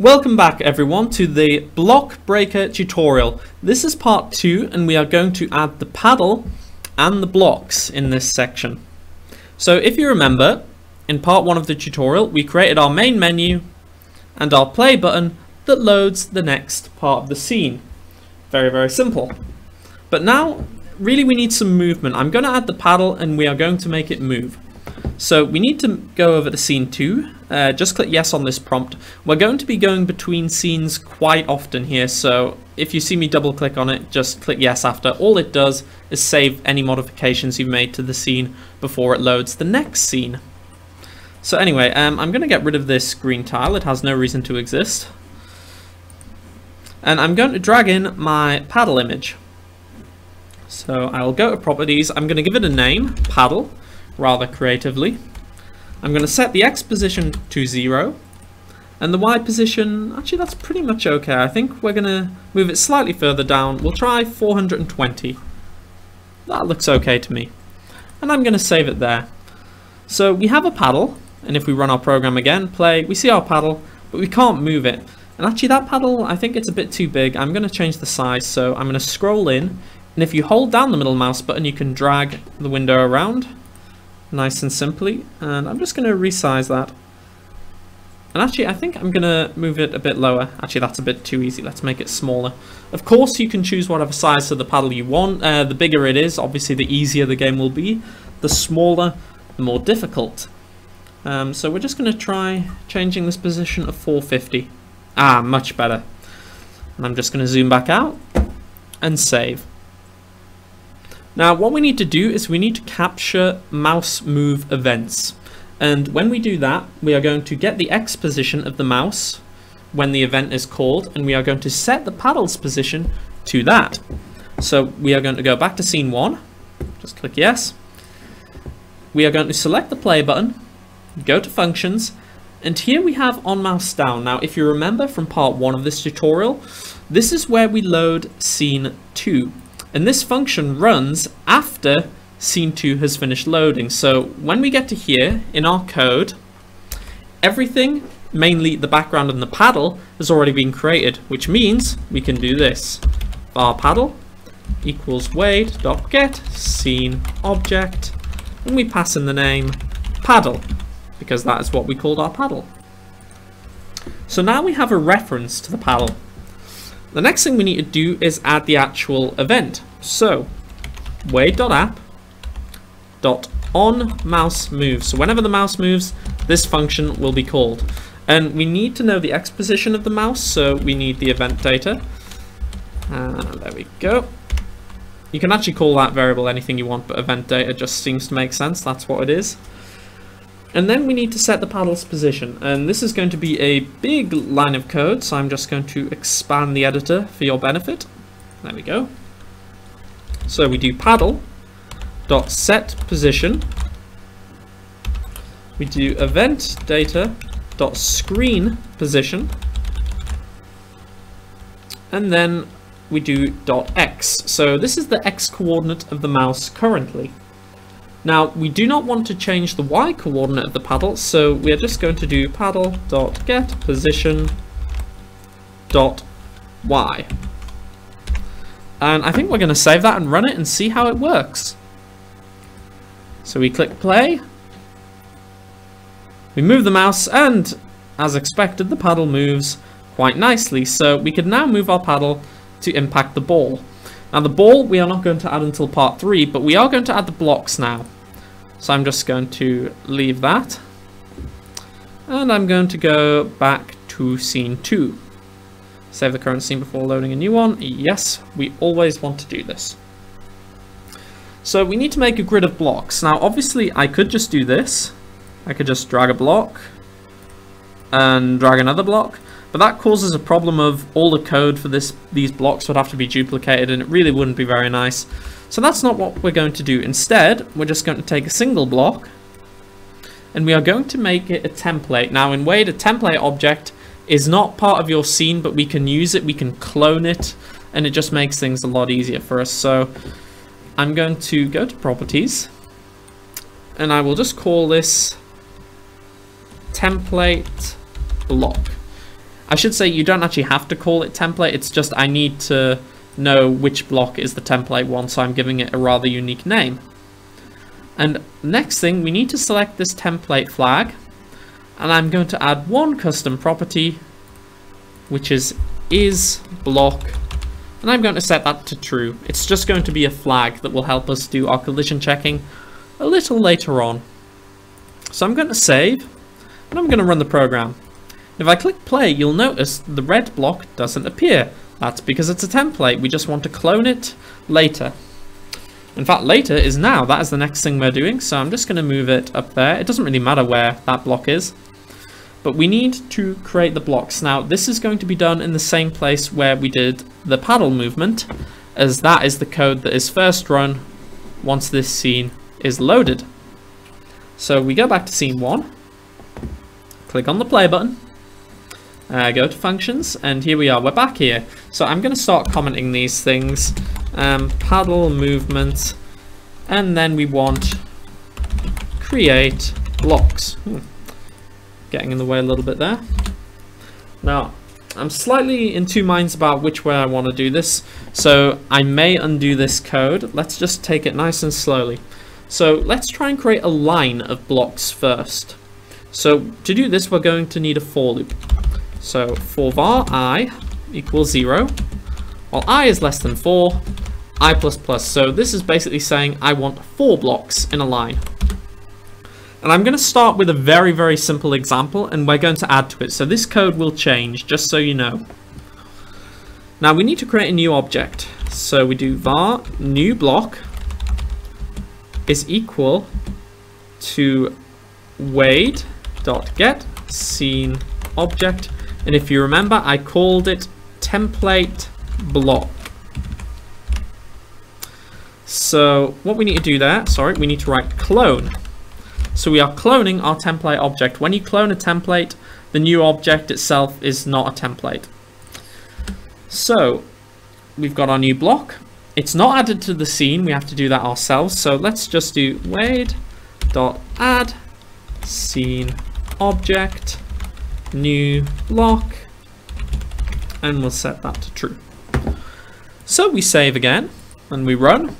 Welcome back everyone to the block breaker tutorial. This is part 2 and we are going to add the paddle and the blocks in this section. So if you remember, in part 1 of the tutorial we created our main menu and our play button that loads the next part of the scene. Very very simple. But now really we need some movement. I'm going to add the paddle and we are going to make it move. So we need to go over to scene 2. Uh, just click yes on this prompt. We're going to be going between scenes quite often here, so if you see me double click on it, just click yes after. All it does is save any modifications you've made to the scene before it loads the next scene. So anyway, um, I'm going to get rid of this green tile. It has no reason to exist. And I'm going to drag in my paddle image. So I'll go to properties. I'm going to give it a name, paddle rather creatively. I'm going to set the X position to 0 and the Y position, actually that's pretty much okay. I think we're going to move it slightly further down. We'll try 420. That looks okay to me. And I'm going to save it there. So we have a paddle and if we run our program again, play, we see our paddle but we can't move it. And actually that paddle, I think it's a bit too big. I'm going to change the size so I'm going to scroll in and if you hold down the middle mouse button you can drag the window around nice and simply. And I'm just going to resize that. And actually, I think I'm going to move it a bit lower. Actually, that's a bit too easy. Let's make it smaller. Of course, you can choose whatever size of the paddle you want. Uh, the bigger it is, obviously, the easier the game will be. The smaller, the more difficult. Um, so we're just going to try changing this position of 450. Ah, much better. And I'm just going to zoom back out and save. Now what we need to do is we need to capture mouse move events. And when we do that, we are going to get the X position of the mouse when the event is called, and we are going to set the paddle's position to that. So we are going to go back to scene one, just click yes. We are going to select the play button, go to functions, and here we have on mouse down. Now, if you remember from part one of this tutorial, this is where we load scene two. And this function runs after scene 2 has finished loading. So when we get to here in our code, everything, mainly the background and the paddle, has already been created, which means we can do this. var paddle equals wade.get scene object, and we pass in the name paddle, because that is what we called our paddle. So now we have a reference to the paddle. The next thing we need to do is add the actual event. So, wade.app dot on mouse move. So whenever the mouse moves, this function will be called. And we need to know the X position of the mouse, so we need the event data. Uh, there we go. You can actually call that variable anything you want, but event data just seems to make sense. That's what it is. And then we need to set the paddle's position. And this is going to be a big line of code, so I'm just going to expand the editor for your benefit. There we go. So we do paddle dot set position. We do event data dot screen position. And then we do dot x. So this is the x coordinate of the mouse currently. Now, we do not want to change the y coordinate of the paddle, so we are just going to do paddle.get position dot y. And I think we're going to save that and run it and see how it works. So we click play. We move the mouse and, as expected, the paddle moves quite nicely. So we can now move our paddle to impact the ball. Now the ball we are not going to add until part 3, but we are going to add the blocks now. So I'm just going to leave that. And I'm going to go back to scene 2. Save the current scene before loading a new one. Yes, we always want to do this. So we need to make a grid of blocks. Now obviously I could just do this. I could just drag a block and drag another block. But that causes a problem of all the code for this these blocks would have to be duplicated and it really wouldn't be very nice. So that's not what we're going to do. Instead, we're just going to take a single block and we are going to make it a template. Now in Wade, a template object is not part of your scene, but we can use it, we can clone it, and it just makes things a lot easier for us. So I'm going to go to properties and I will just call this template block. I should say you don't actually have to call it template, it's just I need to know which block is the template one, so I'm giving it a rather unique name. And next thing, we need to select this template flag, and I'm going to add one custom property, which is is block, and I'm going to set that to true. It's just going to be a flag that will help us do our collision checking a little later on. So I'm going to save, and I'm going to run the program. If I click play, you'll notice the red block doesn't appear. That's because it's a template. We just want to clone it later. In fact, later is now. That is the next thing we're doing. So I'm just going to move it up there. It doesn't really matter where that block is. But we need to create the blocks. Now, this is going to be done in the same place where we did the paddle movement, as that is the code that is first run once this scene is loaded. So we go back to scene 1, click on the play button, uh, go to functions, and here we are, we're back here. So I'm going to start commenting these things, um, paddle movement, and then we want create blocks. Hmm. Getting in the way a little bit there. Now, I'm slightly in two minds about which way I want to do this, so I may undo this code. Let's just take it nice and slowly. So let's try and create a line of blocks first. So to do this, we're going to need a for loop. So for var i equals 0, while i is less than 4, i plus plus. So this is basically saying I want four blocks in a line. And I'm going to start with a very, very simple example, and we're going to add to it. So this code will change, just so you know. Now we need to create a new object. So we do var new block is equal to wade dot get scene object and if you remember, I called it template block. So what we need to do there, sorry, we need to write clone. So we are cloning our template object. When you clone a template, the new object itself is not a template. So we've got our new block. It's not added to the scene. We have to do that ourselves. So let's just do wade dot add scene object new block, and we'll set that to true. So we save again, and we run.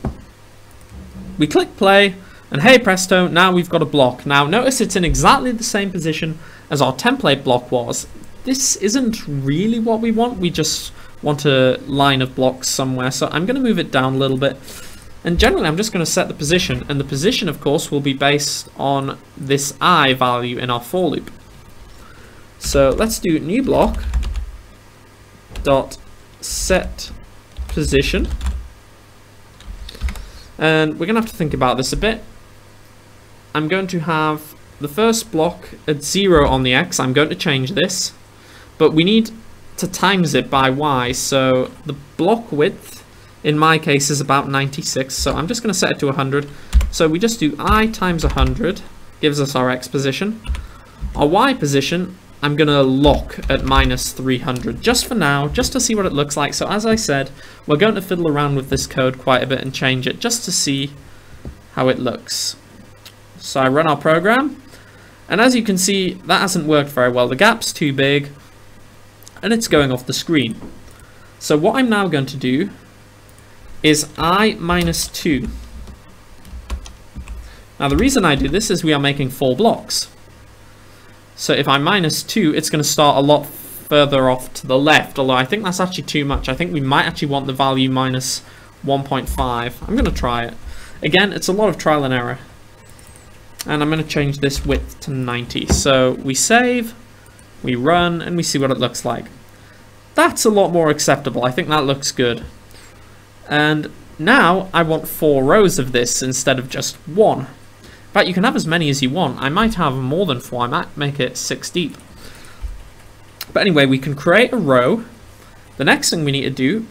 We click play, and hey presto, now we've got a block. Now notice it's in exactly the same position as our template block was. This isn't really what we want, we just want a line of blocks somewhere, so I'm going to move it down a little bit. And generally I'm just going to set the position, and the position of course will be based on this i value in our for loop. So let's do new block dot set position. And we're going to have to think about this a bit. I'm going to have the first block at 0 on the x. I'm going to change this. But we need to times it by y. So the block width, in my case, is about 96. So I'm just going to set it to 100. So we just do i times 100, gives us our x position. Our y position I'm going to lock at minus 300 just for now, just to see what it looks like. So as I said, we're going to fiddle around with this code quite a bit and change it just to see how it looks. So I run our program, and as you can see, that hasn't worked very well. The gap's too big, and it's going off the screen. So what I'm now going to do is i minus 2. Now the reason I do this is we are making four blocks. So if I minus 2, it's going to start a lot further off to the left, although I think that's actually too much. I think we might actually want the value minus 1.5. I'm going to try it. Again, it's a lot of trial and error. And I'm going to change this width to 90. So we save, we run, and we see what it looks like. That's a lot more acceptable. I think that looks good. And now I want four rows of this instead of just one. But you can have as many as you want. I might have more than four. I might make it six deep. But anyway, we can create a row. The next thing we need to do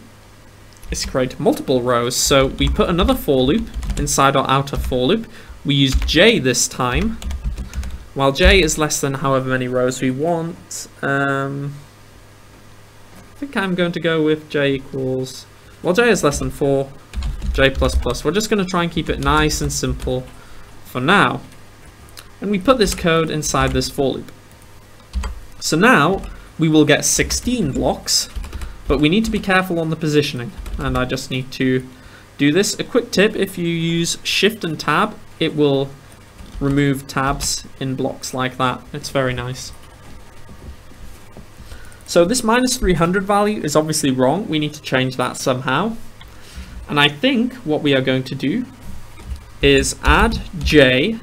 is create multiple rows. So we put another for loop inside our outer for loop. We use j this time. While j is less than however many rows we want. Um, I think I'm going to go with j equals... Well, j is less than 4. j plus plus. We're just going to try and keep it nice and simple for now. And we put this code inside this for loop. So now we will get 16 blocks, but we need to be careful on the positioning. And I just need to do this. A quick tip, if you use Shift and Tab, it will remove tabs in blocks like that. It's very nice. So this minus 300 value is obviously wrong. We need to change that somehow. And I think what we are going to do is add j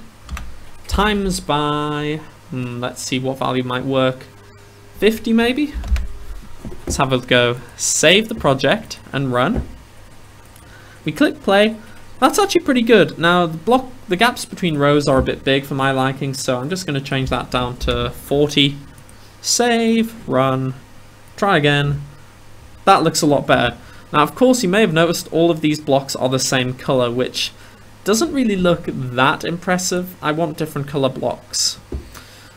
times by, hmm, let's see what value might work, 50 maybe? Let's have a go. Save the project and run. We click play. That's actually pretty good. Now the block, the gaps between rows are a bit big for my liking, so I'm just going to change that down to 40. Save, run, try again. That looks a lot better. Now, of course, you may have noticed all of these blocks are the same color, which doesn't really look that impressive. I want different color blocks.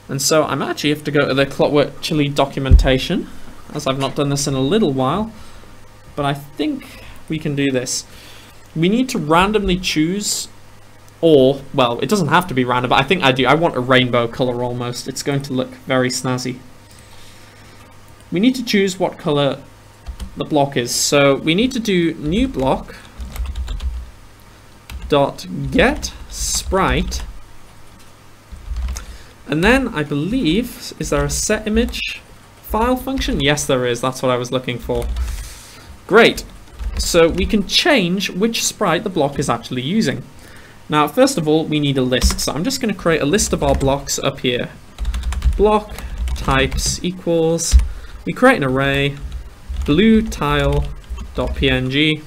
And so I'm actually have to go to the Clockwork Chilli documentation, as I've not done this in a little while. But I think we can do this. We need to randomly choose, or, well, it doesn't have to be random, but I think I do. I want a rainbow color almost. It's going to look very snazzy. We need to choose what color the block is. So we need to do new block dot get sprite. And then I believe is there a set image file function? Yes there is. That's what I was looking for. Great. So we can change which sprite the block is actually using. Now first of all we need a list. So I'm just going to create a list of our blocks up here. Block types equals we create an array blue tile dot green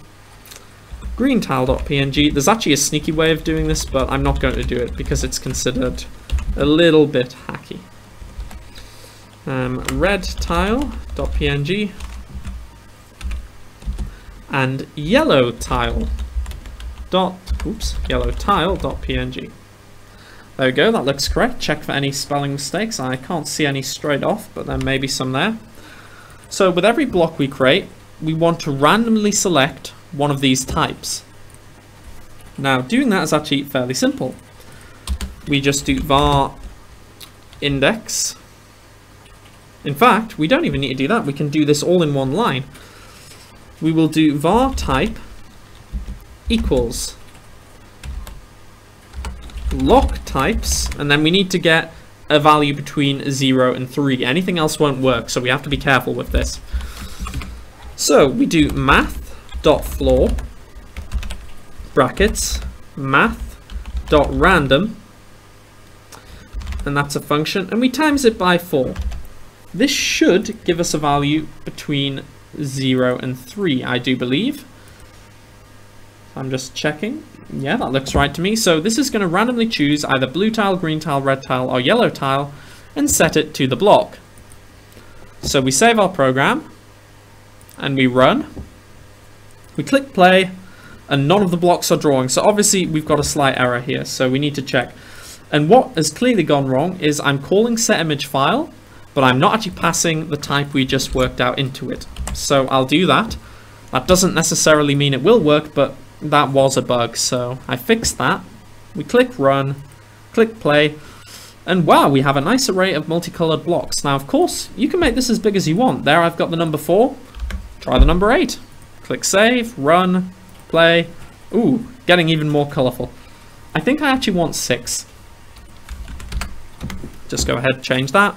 tile.png. There's actually a sneaky way of doing this, but I'm not going to do it because it's considered a little bit hacky. Um, red tile.png and yellow tile dot oops yellow tile.png. There we go, that looks correct. Check for any spelling mistakes. I can't see any straight off, but there may be some there. So with every block we create, we want to randomly select one of these types. Now doing that is actually fairly simple. We just do var index. In fact, we don't even need to do that. We can do this all in one line. We will do var type equals lock types, and then we need to get a value between 0 and 3. Anything else won't work, so we have to be careful with this. So we do math dot floor brackets math dot random and that's a function and we times it by 4 this should give us a value between 0 and 3 I do believe. I'm just checking. Yeah that looks right to me. So this is going to randomly choose either blue tile green tile red tile or yellow tile and set it to the block. So we save our program and we run we click play and none of the blocks are drawing. So obviously we've got a slight error here. So we need to check. And what has clearly gone wrong is I'm calling set image file, but I'm not actually passing the type we just worked out into it. So I'll do that. That doesn't necessarily mean it will work, but that was a bug. So I fixed that. We click run, click play, and wow, we have a nice array of multicolored blocks. Now, of course, you can make this as big as you want. There I've got the number four. Try the number eight. Click save, run, play. Ooh, getting even more colorful. I think I actually want six. Just go ahead, change that.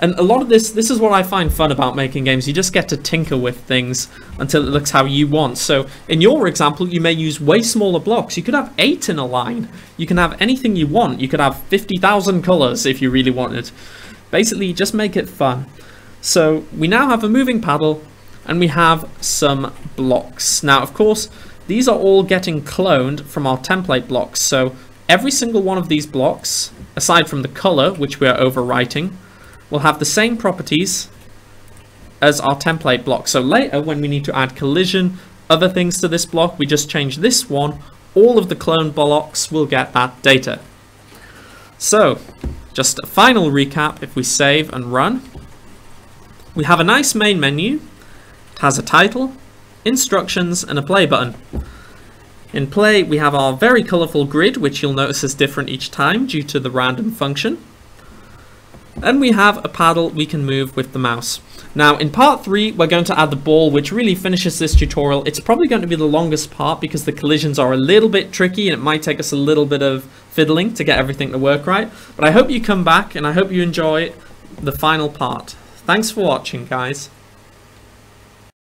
And a lot of this, this is what I find fun about making games. You just get to tinker with things until it looks how you want. So in your example, you may use way smaller blocks. You could have eight in a line. You can have anything you want. You could have 50,000 colors if you really wanted. Basically, just make it fun. So we now have a moving paddle and we have some blocks. Now, of course, these are all getting cloned from our template blocks. So every single one of these blocks, aside from the color, which we are overwriting, will have the same properties as our template block. So later, when we need to add collision, other things to this block, we just change this one. All of the cloned blocks will get that data. So, just a final recap, if we save and run, we have a nice main menu has a title, instructions, and a play button. In play, we have our very colourful grid, which you'll notice is different each time due to the random function. Then we have a paddle we can move with the mouse. Now in part 3 we're going to add the ball which really finishes this tutorial. It's probably going to be the longest part because the collisions are a little bit tricky and it might take us a little bit of fiddling to get everything to work right. But I hope you come back and I hope you enjoy the final part. Thanks for watching guys.